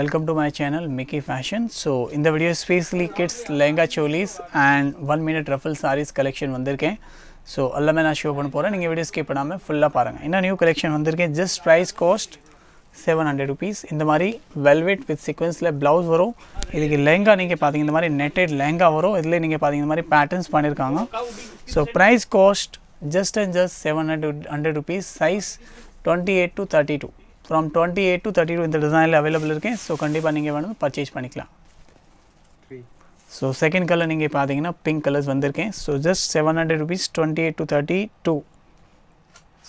welcome to my channel Mickey fashion so இந்த video especially kids lehenga cholis and one minute ruffle saris collection வந்திருக்கேன் so எல்லாமே நான் show பண்ண போகிறேன் நீங்கள் வீடியோ ஸ்கிப் பண்ணாமல் ஃபுல்லாக பாருங்கள் என்ன நியூ கலெக்ஷன் வந்திருக்கேன் just price cost seven hundred rupees இந்த மாதிரி வெல்வெட் வித் சீக்வன்ஸில் ப்ளவுஸ் வரும் இதுக்கு லெஹங்கா நீங்கள் பார்த்தீங்க இந்த மாதிரி நெட்டட் லெஹங்கா வரும் இதில் நீங்கள் பார்த்தீங்க இந்த மாதிரி பேட்டர்ன்ஸ் பண்ணியிருக்காங்க so price cost just and just seven hundred hundred rupees size twenty eight to thirty two from twenty eight to thirty two இந்த டிசைனில் அவைலபிள் இருக்கேன். ஸோ கண்டிப்பாக நீங்கள் வேணும் பர்ச்சேஸ் பண்ணிக்கலாம். ஸோ செகண்ட் கலர் நீங்கள் பார்த்தீங்கன்னா பிங்க் கலர்ஸ் வந்திருக்கேன். So just seven hundred rupees twenty eight to thirty two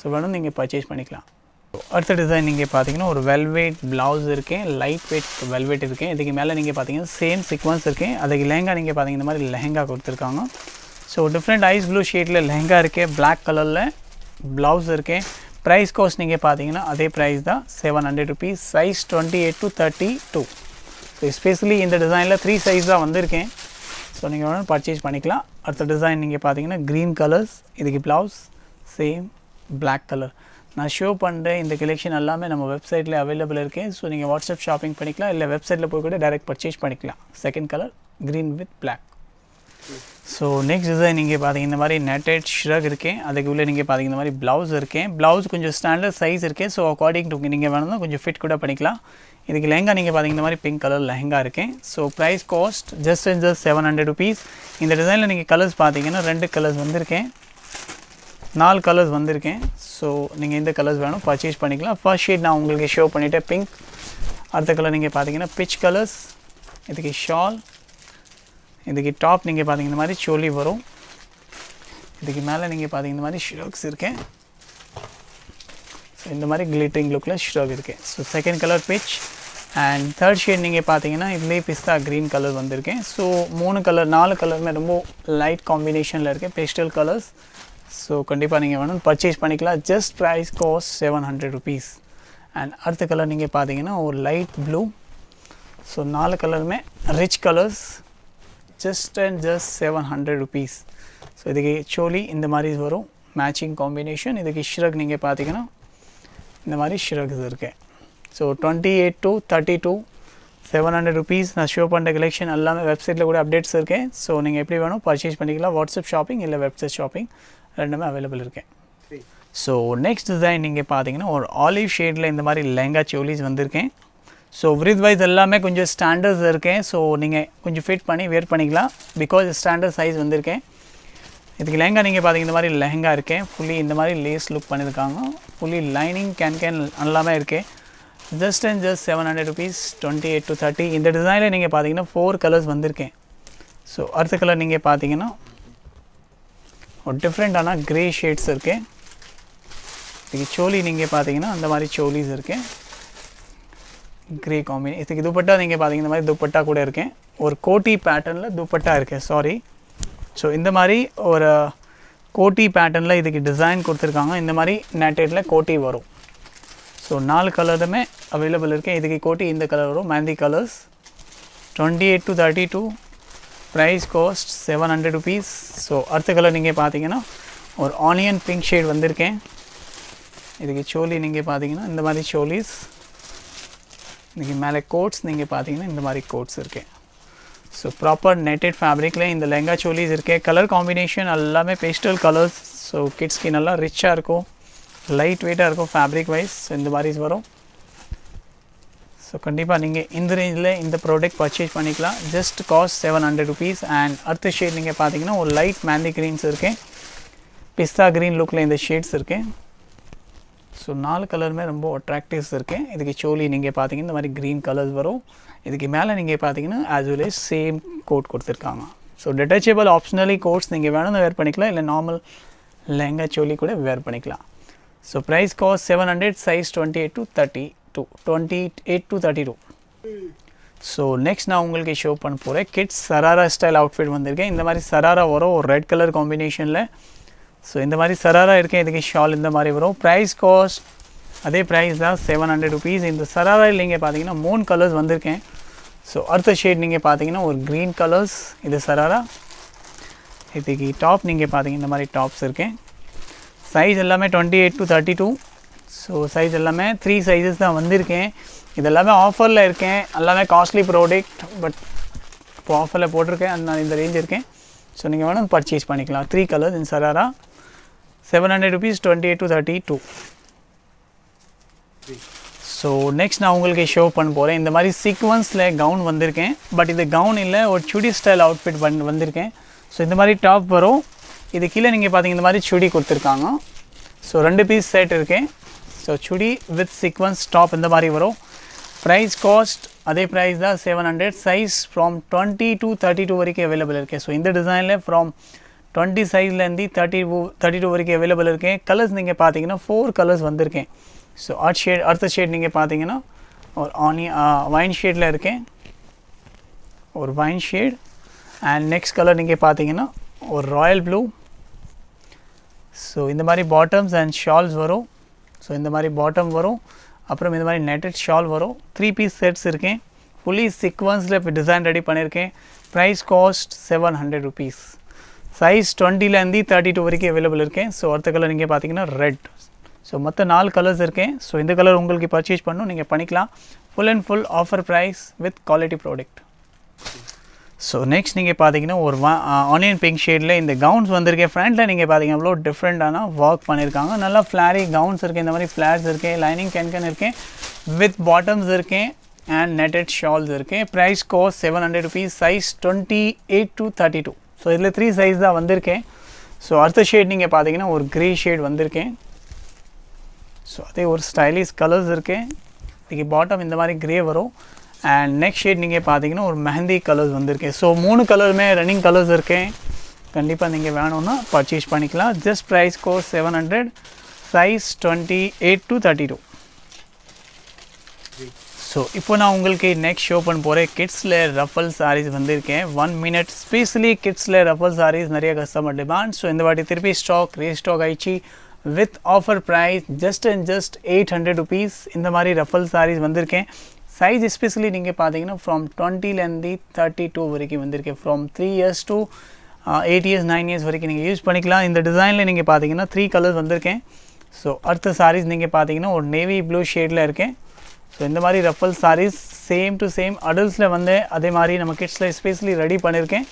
so வேணும் நீங்கள் பர்ச்சேஸ் பண்ணிக்கலாம். அடுத்த டிசைன் நீங்கள் பார்த்தீங்கன்னா ஒரு வெல்வெட் ப்ளவுஸ் இருக்கேன். லைட் வெயிட் வெல்வெட் இருக்கேன். இதுக்கு மேலே நீங்கள் பார்த்தீங்கன்னா சேம் சீக்வன்ஸ் இருக்கேன். அதுக்கு லெஹங்கா நீங்கள் பார்த்தீங்க இந்த மாதிரி லெஹங்கா கொடுத்துருக்காங்க. ஸோ டிஃப்ரெண்ட் ஐஸ் ப்ளூ ஷேட்டில் லெஹங்கா இருக்கே. பிளாக் கலரில் ப்ளவுஸ் இருக்கேன். ப்ரைஸ் கோஸ் நீங்கள் பார்த்தீங்கன்னா அதே ப்ரைஸ் தான் seven hundred rupees size twenty eight to thirty two so especially இந்த டிசைனில் த்ரீ சைஸ் தான் வந்திருக்கேன். ஸோ நீங்கள் வேணும் பர்ச்சேஸ் பண்ணிக்கலாம். அடுத்த டிசைன் நீங்கள் பார்த்தீங்கன்னா க்ரீன் கலர்ஸ் இதுக்கு ப்ளவுஸ் சேம் பிளாக் கலர் நான் ஷோ பண்ணுற இந்த கலெக்ஷன் எல்லாமே நம்ம வெப்சைட்டில் அவைலபிள் இருக்கேன். ஸோ நீங்கள் வாட்ஸ்அப் ஷாப்பிங் பண்ணிக்கலாம். இல்லை வெப்சைட்டில் போய் கூட டைரக்ட் பர்ச்சேஸ் பண்ணிக்கலாம். Second colour green with black so next design நீங்கள் பார்த்தீங்க இந்த மாதிரி நெட்டட் ஷ்ரக் இருக்கேன் அதுக்குள்ளே நீங்கள் பார்த்தீங்க இந்த மாதிரி ப்ளவுஸ் இருக்கேன் ப்ளவுஸ் கொஞ்சம் ஸ்டாண்டர்ட் சைஸ் இருக்கேன் ஸோ அக்கார்டிங் டு நீங்கள் வேணும்னா கொஞ்சம் ஃபிட் கூட பண்ணிக்கலாம் இதுக்கு லெஹங்கா நீங்கள் பார்த்தீங்க இந்த மாதிரி பிங்க் கலர் லெஹங்கா இருக்கேன் so price cost just and just seven hundred rupees இந்த டிசைனில் நீங்கள் கலர்ஸ் பார்த்தீங்கன்னா ரெண்டு கலர்ஸ் வந்திருக்கேன் நாலு கலர்ஸ் வந்திருக்கேன் ஸோ நீங்கள் எந்த கலர்ஸ் வேணும் பர்ச்சேஸ் பண்ணிக்கலாம் ஃபர்ஸ்ட் ஷேட் நான் உங்களுக்கு ஷோ பண்ணிவிட்டேன் பிங்க் அடுத்த கலர் நீங்கள் பார்த்தீங்கன்னா பிச் கலர்ஸ் இதுக்கு ஷால் இதுக்கு டாப் நீங்கள் பார்த்தீங்க இந்த மாதிரி சோலி வரும். இதுக்கு மேலே நீங்கள் பார்த்தீங்க இந்த மாதிரி ஷ்ரோக்ஸ் இருக்கேன் ஸோ இந்த மாதிரி கிளிட்டரிங் லுக்கில் ஷ்ரோக் இருக்கேன் so second colour peach and third shade நீங்கள் பார்த்தீங்கன்னா இதுலேயே பிஸ்தா க்ரீன் கலர் வந்திருக்கேன் ஸோ மூணு கலர் நாலு கலருமே ரொம்ப லைட் காம்பினேஷனில் இருக்கேன் பெஸ்டல் கலர்ஸ் ஸோ கண்டிப்பாக நீங்கள் வேணும் பர்ச்சேஸ் பண்ணிக்கலாம். Just price cost seven hundred rupees and அடுத்த கலர் நீங்கள் பார்த்தீங்கன்னா ஒரு லைட் ப்ளூ ஸோ நாலு கலருமே rich colours just and just seven hundred rupees so இதுக்கு சோலி இந்த மாதிரி வரும் மேட்சிங் காம்பினேஷன் இதுக்கு ஷ்ரக் நீங்கள் பார்த்தீங்கன்னா இந்த மாதிரி ஷ்ரக்ஸ் இருக்கேன் so twenty eight to thirty two seven hundred rupees நான் ஷோ பண்ணுற கலெக்ஷன் எல்லாமே வெப்சைட்டில் கூட அப்டேட்ஸ் இருக்கேன் ஸோ நீங்கள் எப்படி வேணும் பர்ச்சேஸ் பண்ணிக்கலாம் வாட்ஸ்அப் ஷாப்பிங் இல்லை வெப்சைட் ஷாப்பிங் ரெண்டுமே அவைலபிள் இருக்கேன் ஸோ நெக்ஸ்ட் டிசைன் நீங்கள் பார்த்தீங்கன்னா ஒரு ஆலிவ் ஷேடில் இந்த மாதிரி லெஹங்கா சோலிஸ் வந்திருக்கேன் ஸோ விரித் வைஸ் எல்லாமே கொஞ்சம் ஸ்டாண்டர்ட்ஸ் இருக்கேன். ஸோ நீங்கள் கொஞ்சம் ஃபிட் பண்ணி வேர் பண்ணிக்கலாம். பிகாஸ் ஸ்டாண்டர்ட் சைஸ் வந்திருக்கேன். இதுக்கு லெஹங்கா நீங்கள் பார்த்தீங்க இந்த மாதிரி லெஹங்கா இருக்கேன் ஃபுல்லி இந்த மாதிரி லேஸ் லுக் பண்ணியிருக்காங்க ஃபுல்லி லைனிங் கேன் கேன் எல்லாமே இருக்கேன் just and just seven hundred rupees twenty eight to thirty இந்த டிசைனில் நீங்கள் பார்த்தீங்கன்னா ஃபோர் கலர்ஸ் வந்திருக்கேன். ஸோ அடுத்த கலர் நீங்கள் பார்த்தீங்கன்னா ஒரு டிஃப்ரெண்ட்டான க்ரே ஷேட்ஸ் இருக்கேன் இதுக்கு சோலி நீங்கள் பார்த்தீங்கன்னா அந்த மாதிரி சோலிஸ் இருக்கேன் கிரே காம்பினே இதுக்கு துப்பட்டா நீங்கள் பார்த்தீங்க இந்த மாதிரி துப்பட்டா கூட இருக்கேன். ஒரு கோட்டி பேட்டர்னில் துப்பட்டா இருக்கேன் சாரி ஸோ இந்த மாதிரி ஒரு கோட்டி பேட்டர்னில் இதுக்கு டிசைன் கொடுத்துருக்காங்க. இந்த மாதிரி நேட்டேட்டில் கோட்டி வரும். ஸோ நாலு கலருமே அவைலபிள் இருக்கேன். இதுக்கு கோட்டி இந்த கலர் வரும். Mehndi colours twenty eight to thirty two price cost seven hundred rupees so அடுத்த கலர் நீங்கள் பார்த்தீங்கன்னா ஒரு ஆனியன் பிங்க் ஷேட் வந்திருக்கேன். இதுக்கு சோலி நீங்கள் பார்த்தீங்கன்னா இந்த மாதிரி சோலிஸ் இதுக்கு மேலே கோட்ஸ் நீங்கள் பார்த்தீங்கன்னா இந்த மாதிரி கோட்ஸ் இருக்கேன் ஸோ ப்ராப்பர் நெட்டட் ஃபேப்ரிக்கில் இந்த லெங்கா சோலிஸ் இருக்கே கலர் காம்பினேஷன் எல்லாமே பேஸ்டல் கலர்ஸ் ஸோ கிட்ஸ்க்கு நல்லா ரிச்சாக இருக்கும் லைட் வெயிட்டாக இருக்கும் ஃபேப்ரிக் வைஸ் இந்த மாதிரி வரும் ஸோ கண்டிப்பாக நீங்கள் இந்த ரேஞ்சில் இந்த ப்ராடக்ட் பர்ச்சேஸ் பண்ணிக்கலாம் just cost seven hundred rupees and அடுத்த ஷேட் நீங்கள் பார்த்தீங்கன்னா ஒரு லைட் மேந்தி க்ரீன்ஸ் இருக்கேன் பிஸ்தா க்ரீன் லுக்கில் இந்த ஷேட்ஸ் இருக்கேன் ஸோ நாலு கலருமே ரொம்ப அட்ராக்டிவ்ஸ் இருக்கேன். இதுக்கு சோலி நீங்கள் பார்த்தீங்கன்னா இந்த மாதிரி க்ரீன் கலர்ஸ் வரும். இதுக்கு மேலே நீங்கள் பார்த்தீங்கன்னா as well as same coat கொடுத்துருக்காங்க. ஸோ டிட்டச்சபிள் ஆப்ஷனலி கோட்ஸ் நீங்கள் வேணும் வேர் பண்ணிக்கலாம். இல்லை நார்மல் லெஹங்கா சோலி கூட வேர் பண்ணிக்கலாம். So price cost seven hundred size twenty eight to thirty two twenty eight to thirty two so next நான் உங்களுக்கு ஷோ பண்ண போகிறேன் கிட்ஸ் சராரா ஸ்டைல் அவுட்ஃபிட் வந்திருக்கேன். இந்த மாதிரி சராரா வரும். ஒரு ரெட் கலர் காம்பினேஷனில் ஸோ இந்த மாதிரி சராரா இருக்கேன் இதுக்கு ஷால் இந்த மாதிரி வரும். ப்ரைஸ் காஸ்ட் அதே ப்ரைஸ் தான் செவன் ஹண்ட்ரட் ருபீஸ் இந்த சராரா நீங்கள் பார்த்தீங்கன்னா மூணு கலர்ஸ் வந்திருக்கேன். ஸோ அடுத்த ஷேட் நீங்கள் பார்த்தீங்கன்னா ஒரு க்ரீன் கலர்ஸ் இது சராரா. இதுக்கு டாப் நீங்கள் பார்த்தீங்க இந்த மாதிரி டாப்ஸ் இருக்கேன். சைஸ் எல்லாமே twenty eight to thirty two so size எல்லாமே த்ரீ சைஸஸ் தான் வந்திருக்கேன். இது எல்லாமே ஆஃபரில் இருக்கேன். எல்லாமே காஸ்ட்லி ப்ராடக்ட் பட் இப்போ ஆஃபரில் போட்டிருக்கேன். அந்த நான் இந்த ரேஞ்ச் இருக்கேன். ஸோ நீங்கள் வேணும் பர்ச்சேஸ் பண்ணிக்கலாம். Three colours in sharara. seven hundred rupees twenty eight to thirty two so next நான் உங்களுக்கு ஷோ பண்ண போகிறேன் இந்த மாதிரி சீக்வன்ஸில் கவுன் வந்திருக்கேன் பட் இது கவுன் இல்லை ஒரு சுடி ஸ்டைல் அவுட்ஃபிட் பண்ணி வந்திருக்கேன் ஸோ இந்த மாதிரி டாப் வரும் இது கீழே நீங்கள் பார்த்தீங்க இந்த மாதிரி சுடி கொடுத்துருக்காங்க ஸோ ரெண்டு பீஸ் செட் இருக்கேன் so chudi with sequins top இந்த மாதிரி வரும் ப்ரைஸ் காஸ்ட் அதே ப்ரைஸ் தான் seven hundred size from twenty two thirty two வரைக்கும் அவைலபிள் இருக்கு ஸோ இந்த டிசைனில் from twenty சைஸ்லேருந்து thirty two thirty two வரைக்கும் அவைலபிள் இருக்கேன் கலர்ஸ் நீங்கள் பார்த்தீங்கன்னா ஃபோர் கலர்ஸ் வந்திருக்கேன் ஸோ ஆர்ட் ஷேட் அடுத்த ஷேட் நீங்கள் பார்த்தீங்கன்னா ஒரு ஆனி வைன் ஷேடில் இருக்கேன் ஒரு wine shade and next colour நீங்கள் பார்த்தீங்கன்னா ஒரு ராயல் ப்ளூ ஸோ இந்த மாதிரி பாட்டம்ஸ் அண்ட் ஷால்ஸ் வரும் ஸோ இந்த மாதிரி பாட்டம் வரும் அப்புறம் இந்த மாதிரி நெட்டட் ஷால் வரும் த்ரீ பீஸ் செட்ஸ் இருக்கேன் ஃபுல்லி சீக்வன்ஸில் இப்போ டிசைன் ரெடி பண்ணியிருக்கேன் price cost seven hundred rupees size டுவெண்ட்டிலேருந்து thirty two வரைக்கும் அவைலபிள் இருக்கேன். ஸோ அடுத்த கலர் நீங்கள் பார்த்தீங்கன்னா ரெட் ஸோ மற்ற நாலு கலர்ஸ் இருக்கேன். ஸோ இந்த கலர் உங்களுக்கு பர்ச்சேஸ் பண்ணணும் நீங்கள் பண்ணிக்கலாம். Full and full offer price with quality product so next நீங்கள் பார்த்தீங்கன்னா ஒரு ஆனியன் பிங்க் ஷேடில் இந்த கவுன்ஸ் வந்திருக்கேன் ஃப்ரண்ட்டில் நீங்கள் பார்த்தீங்கன்னா அவ்வளோ டிஃப்ரெண்ட்டான ஒர்க் பண்ணியிருக்காங்க நல்லா ஃப்ளாரி கவுன்ஸ் இருக்குது இந்த மாதிரி ஃப்ளார்ஸ் இருக்கேன் லைனிங் கேன்கன் இருக்கேன் வித் பாட்டம்ஸ் இருக்கேன் அண்ட் நெட்டட் ஷால்ஸ் இருக்கேன் price goes seven hundred rupees size twenty eight to thirty two so இதில் த்ரீ சைஸ் தான் வந்திருக்கேன் ஸோ அடுத்த ஷேட் நீங்கள் பார்த்தீங்கன்னா ஒரு க்ரே ஷேட் வந்திருக்கேன் ஸோ அதே ஒரு ஸ்டைலிஷ் கலர்ஸ் இருக்கேன் இதுக்கு பாட்டம் இந்த மாதிரி க்ரே வரும் அண்ட் நெக்ஸ்ட் ஷேட் நீங்கள் பார்த்தீங்கன்னா ஒரு மெஹந்தி கலர்ஸ் வந்திருக்கேன் ஸோ மூணு கலருமே ரன்னிங் கலர்ஸ் இருக்கேன் கண்டிப்பாக நீங்கள் வேணும்னா பர்ச்சேஸ் பண்ணிக்கலாம் just price goes seven hundred size twenty eight to thirty two so இப்போ நான் உங்களுக்கு நெக்ஸ்ட் ஷோ பண்ண போகிறேன் கிட்ஸில் ரஃபல் சாரீஸ் வந்திருக்கேன் one minute specially கிட்ஸில் raffle saris நிறைய கஸ்டமர் டிமாண்ட் ஸோ இந்த வாட்டி திருப்பி ஸ்டாக் ரீஸ்டாக் ஆயிடுச்சு with offer price just and just eight hundred rupees இந்த மாதிரி ரஃபல் சாரீஸ் வந்திருக்கேன் சைஸ் எஸ்பெஷலி நீங்கள் பார்த்தீங்கன்னா ஃப்ரம் டுவெண்ட்டிலேருந்து தேர்ட்டி டூ வரைக்கும் வந்திருக்கேன் from three years to eight years nine years வரைக்கும் நீங்கள் யூஸ் பண்ணிக்கலாம் இந்த டிசைனில் நீங்கள் பார்த்தீங்கன்னா த்ரீ கலர்ஸ் வந்திருக்கேன் ஸோ அடுத்த சாரீஸ் நீங்கள் பார்த்தீங்கன்னா ஒரு நேவி ப்ளூ ஷேடில் இருக்கேன் ஸோ இந்த மாதிரி ruffle saris same to same அடல்ட்ஸில் வந்து அதே மாதிரி நம்ம கிட்ஸில் எஸ்பெஷலி ரெடி பண்ணியிருக்கேன்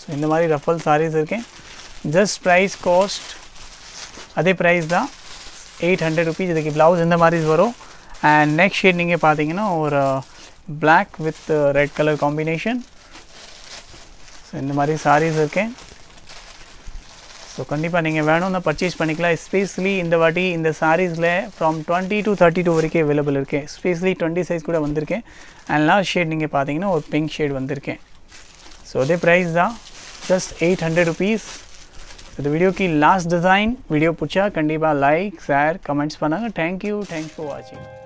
ஸோ இந்த மாதிரி ரஃபல் சாரீஸ் இருக்கேன் ஜஸ்ட் ப்ரைஸ் காஸ்ட் அதே ப்ரைஸ் தான் எயிட் ஹண்ட்ரட் ருபீஸ் இதுக்கு ப்ளவுஸ் இந்த மாதிரி வரும் அண்ட் நெக்ஸ்ட் ஷேட் நீங்கள் பார்த்தீங்கன்னா ஒரு black with red colour combination so இந்த மாதிரி சாரீஸ் இருக்கேன் ஸோ கண்டிப்பாக நீங்கள் வேணும்னா பர்ச்சேஸ் பண்ணிக்கலாம் எஸ்பெஷலி இந்த வாட்டி இந்த சாரீஸில் from twenty to thirty two வரைக்கும் அவைலபிள் இருக்கேன் எஸ்பெஷலி டுவெண்ட்டி சைஸ் கூட வந்திருக்கேன் அண்ட் லாஸ்ட் ஷேட் நீங்கள் பார்த்தீங்கன்னா ஒரு பிங்க் ஷேட் வந்திருக்கேன் ஸோ அதே ப்ரைஸ் தான் ஜஸ்ட் எயிட் ஹண்ட்ரட் ருபீஸ் இந்த வீடியோக்கு லாஸ்ட் டிசைன் வீடியோ பிடிச்சா கண்டிப்பாக லைக் ஷேர் கமெண்ட்ஸ் பண்ணுங்கள் தேங்க்யூ தேங்க்ஸ் ஃபார் வாட்சிங்